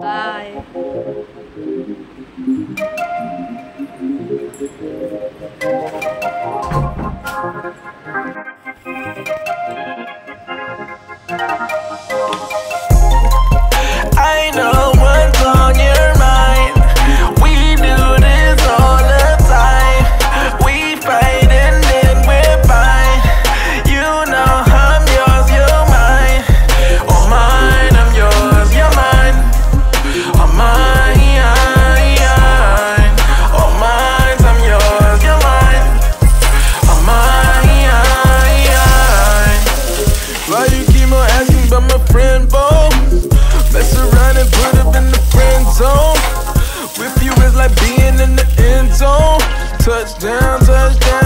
Bye. a friend bone. Mess around and put up in the friend zone. With you is like being in the end zone. Touchdown, touchdown.